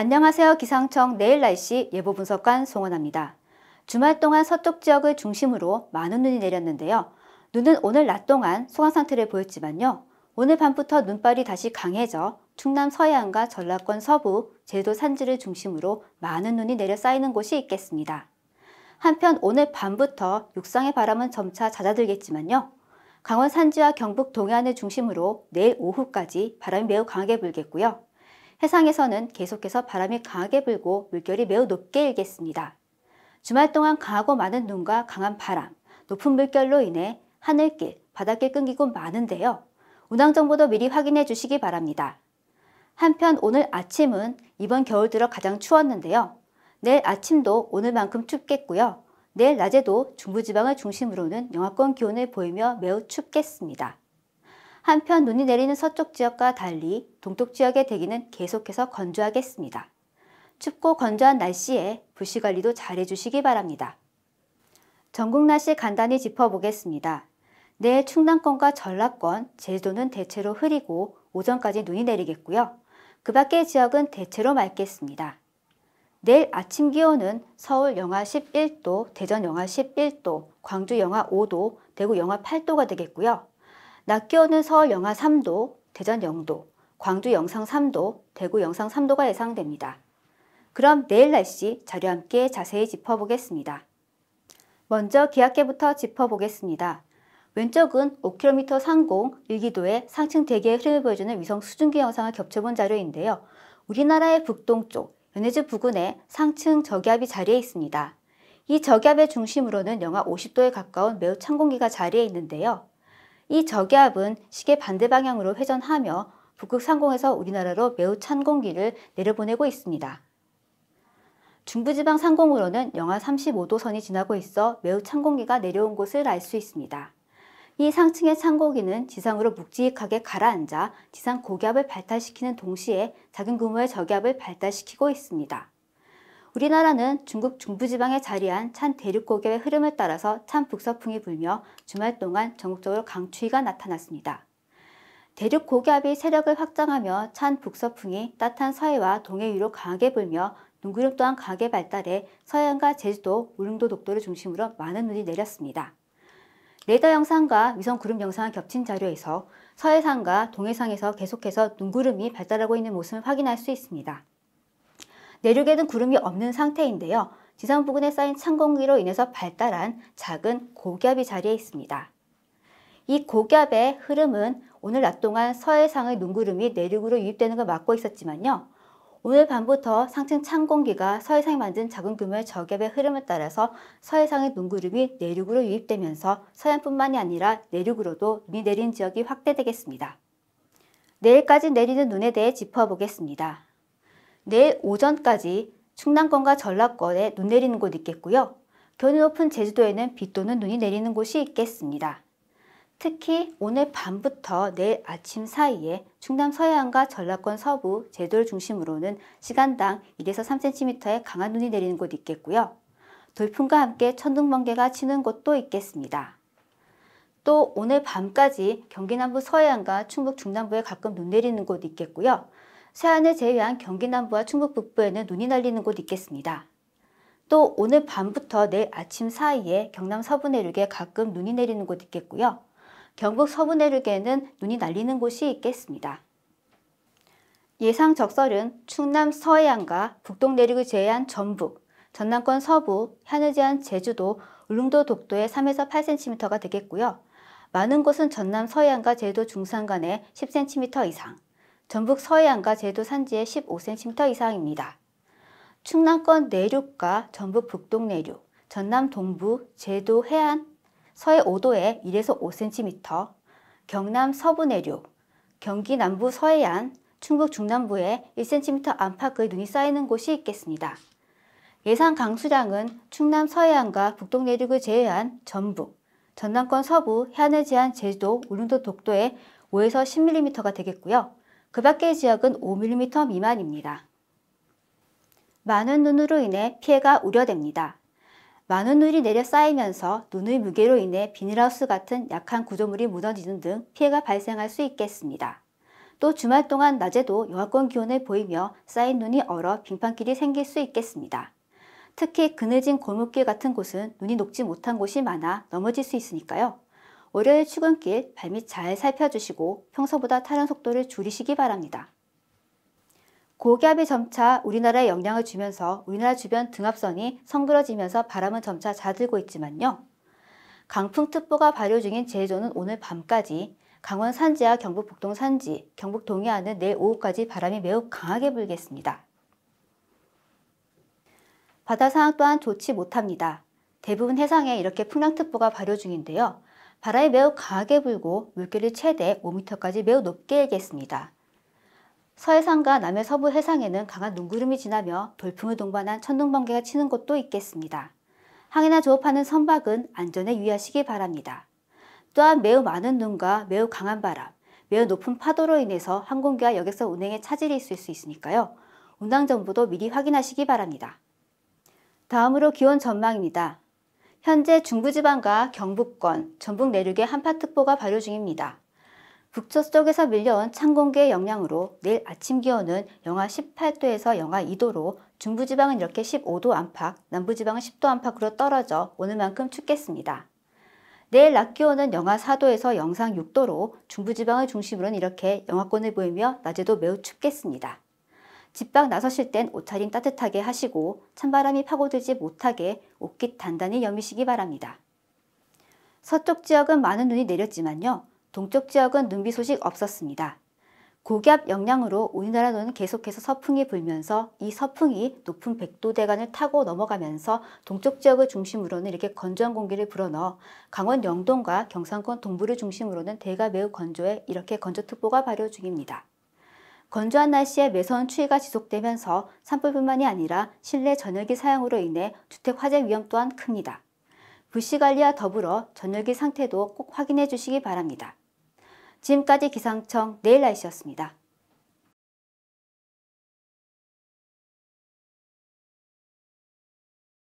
안녕하세요. 기상청 내일 날씨 예보 분석관 송원합니다. 주말 동안 서쪽 지역을 중심으로 많은 눈이 내렸는데요. 눈은 오늘 낮 동안 소강 상태를 보였지만요. 오늘 밤부터 눈발이 다시 강해져 충남 서해안과 전라권 서부, 제주도 산지를 중심으로 많은 눈이 내려 쌓이는 곳이 있겠습니다. 한편 오늘 밤부터 육상의 바람은 점차 잦아들겠지만요. 강원 산지와 경북 동해안을 중심으로 내일 오후까지 바람이 매우 강하게 불겠고요. 해상에서는 계속해서 바람이 강하게 불고 물결이 매우 높게 일겠습니다. 주말 동안 강하고 많은 눈과 강한 바람, 높은 물결로 인해 하늘길, 바닷길 끊기고 많은데요. 운항 정보도 미리 확인해 주시기 바랍니다. 한편 오늘 아침은 이번 겨울 들어 가장 추웠는데요. 내일 아침도 오늘만큼 춥겠고요. 내일 낮에도 중부지방을 중심으로는 영하권 기온을 보이며 매우 춥겠습니다. 한편 눈이 내리는 서쪽 지역과 달리 동쪽 지역의 대기는 계속해서 건조하겠습니다. 춥고 건조한 날씨에 불씨 관리도 잘 해주시기 바랍니다. 전국 날씨 간단히 짚어보겠습니다. 내일 충남권과 전라권, 제주도는 대체로 흐리고 오전까지 눈이 내리겠고요. 그 밖의 지역은 대체로 맑겠습니다. 내일 아침 기온은 서울 영하 11도, 대전 영하 11도, 광주 영하 5도, 대구 영하 8도가 되겠고요. 낮 기온은 서울 영하 3도, 대전 0도, 광주 영상 3도, 대구 영상 3도가 예상됩니다. 그럼 내일 날씨 자료 함께 자세히 짚어보겠습니다. 먼저 기압계부터 짚어보겠습니다. 왼쪽은 5km 상공 일기도의 상층 대기의 흐름을 보여주는 위성 수증기 영상을 겹쳐본 자료인데요. 우리나라의 북동쪽 연해주 부근에 상층 저기압이 자리해 있습니다. 이 저기압의 중심으로는 영하 50도에 가까운 매우 찬 공기가 자리해 있는데요. 이 저기압은 시계 반대 방향으로 회전하며 북극 상공에서 우리나라로 매우 찬 공기를 내려보내고 있습니다. 중부지방 상공으로는 영하 35도 선이 지나고 있어 매우 찬 공기가 내려온 곳을 알 수 있습니다. 이 상층의 찬 공기는 지상으로 묵직하게 가라앉아 지상 고기압을 발달시키는 동시에 작은 규모의 저기압을 발달시키고 있습니다. 우리나라는 중국 중부지방에 자리한 찬 대륙 고기압의 흐름을 따라서 찬 북서풍이 불며 주말 동안 전국적으로 강추위가 나타났습니다. 대륙 고기압이 세력을 확장하며 찬 북서풍이 따뜻한 서해와 동해 위로 강하게 불며 눈구름 또한 강하게 발달해 서해안과 제주도, 울릉도 독도를 중심으로 많은 눈이 내렸습니다. 레이더 영상과 위성 구름 영상을 겹친 자료에서 서해상과 동해상에서 계속해서 눈구름이 발달하고 있는 모습을 확인할 수 있습니다. 내륙에는 구름이 없는 상태인데요. 지상 부근에 쌓인 찬 공기로 인해서 발달한 작은 고기압이 자리해 있습니다. 이 고기압의 흐름은 오늘 낮 동안 서해상의 눈구름이 내륙으로 유입되는 걸 막고 있었지만요. 오늘 밤부터 상층 찬 공기가 서해상에 만든 작은 규모의 저기압의 흐름을 따라서 서해상의 눈구름이 내륙으로 유입되면서 서해안뿐만이 아니라 내륙으로도 눈이 내린 지역이 확대되겠습니다. 내일까지 내리는 눈에 대해 짚어보겠습니다. 내일 오전까지 충남권과 전라권에 눈 내리는 곳 있겠고요. 견이 높은 제주도에는 비 또는 눈이 내리는 곳이 있겠습니다. 특히 오늘 밤부터 내일 아침 사이에 충남 서해안과 전라권 서부, 제도를 중심으로는 시간당 1에서 3cm의 강한 눈이 내리는 곳 있겠고요. 돌풍과 함께 천둥 번개가 치는 곳도 있겠습니다. 또 오늘 밤까지 경기 남부 서해안과 충북 중남부에 가끔 눈 내리는 곳 있겠고요. 서해안을 제외한 경기 남부와 충북 북부에는 눈이 날리는 곳 있겠습니다. 또 오늘 밤부터 내일 아침 사이에 경남 서부 내륙에 가끔 눈이 내리는 곳 있겠고요. 경북 서부 내륙에는 눈이 날리는 곳이 있겠습니다. 예상 적설은 충남 서해안과 북동 내륙을 제외한 전북, 전남권 서부, 하늘 제한 제주도, 울릉도 독도에 3에서 8cm가 되겠고요. 많은 곳은 전남 서해안과 제도 중산간에 10cm 이상, 전북 서해안과 제도 산지에 15cm 이상입니다. 충남권 내륙과 전북 북동 내륙, 전남 동부, 제도 해안, 서해 5도에 1에서 5cm, 경남 서부 내륙, 경기 남부 서해안, 충북 중남부에 1cm 안팎의 눈이 쌓이는 곳이 있겠습니다. 예상 강수량은 충남 서해안과 북동 내륙을 제외한 전북, 전남권 서부, 해안을 제한 제주도, 울릉도 독도에 5에서 10mm가 되겠고요. 그 밖의 지역은 5mm 미만입니다. 많은 눈으로 인해 피해가 우려됩니다. 많은 눈이 내려 쌓이면서 눈의 무게로 인해 비닐하우스 같은 약한 구조물이 무너지는 등 피해가 발생할 수 있겠습니다. 또 주말 동안 낮에도 영하권 기온을 보이며 쌓인 눈이 얼어 빙판길이 생길 수 있겠습니다. 특히 그늘진 골목길 같은 곳은 눈이 녹지 못한 곳이 많아 넘어질 수 있으니까요. 월요일 출근길 발밑 잘 살펴주시고 평소보다 타는 속도를 줄이시기 바랍니다. 고기압이 점차 우리나라에 영향을 주면서 우리나라 주변 등압선이 성그러지면서 바람은 점차 잦들고 있지만요. 강풍특보가 발효 중인 제주도는 오늘 밤까지 강원 산지와 경북 북동 산지, 경북 동해안은 내일 오후까지 바람이 매우 강하게 불겠습니다. 바다 상황 또한 좋지 못합니다. 대부분 해상에 이렇게 풍랑특보가 발효 중인데요. 바람이 매우 강하게 불고 물결이 최대 5m까지 매우 높게 일겠습니다. 서해상과 남해 서부 해상에는 강한 눈구름이 지나며 돌풍을 동반한 천둥번개가 치는 곳도 있겠습니다. 항해나 조업하는 선박은 안전에 유의하시기 바랍니다. 또한 매우 많은 눈과 매우 강한 바람, 매우 높은 파도로 인해서 항공기와 여객선 운행에 차질이 있을 수 있으니까요. 운항 정보도 미리 확인하시기 바랍니다. 다음으로 기온 전망입니다. 현재 중부지방과 경북권, 전북 내륙에 한파특보가 발효 중입니다. 북서쪽에서 밀려온 찬 공기의 영향으로 내일 아침 기온은 영하 18도에서 영하 2도로 중부지방은 이렇게 15도 안팎, 남부지방은 10도 안팎으로 떨어져 오늘만큼 춥겠습니다. 내일 낮 기온은 영하 4도에서 영상 6도로 중부지방을 중심으로는 이렇게 영하권을 보이며 낮에도 매우 춥겠습니다. 집 밖 나서실 땐 옷차림 따뜻하게 하시고 찬바람이 파고들지 못하게 옷깃 단단히 여미시기 바랍니다. 서쪽 지역은 많은 눈이 내렸지만요. 동쪽 지역은 눈비 소식 없었습니다. 고기압 영향으로 우리나라는 계속해서 서풍이 불면서 이 서풍이 높은 백도대간을 타고 넘어가면서 동쪽 지역을 중심으로는 이렇게 건조한 공기를 불어넣어 강원 영동과 경상권 동부를 중심으로는 대가 매우 건조해 이렇게 건조특보가 발효 중입니다. 건조한 날씨에 매서운 추위가 지속되면서 산불뿐만이 아니라 실내 전열기 사용으로 인해 주택 화재 위험 또한 큽니다. 불씨 관리와 더불어 전열기 상태도 꼭 확인해 주시기 바랍니다. 지금까지 기상청 내일 날씨였습니다.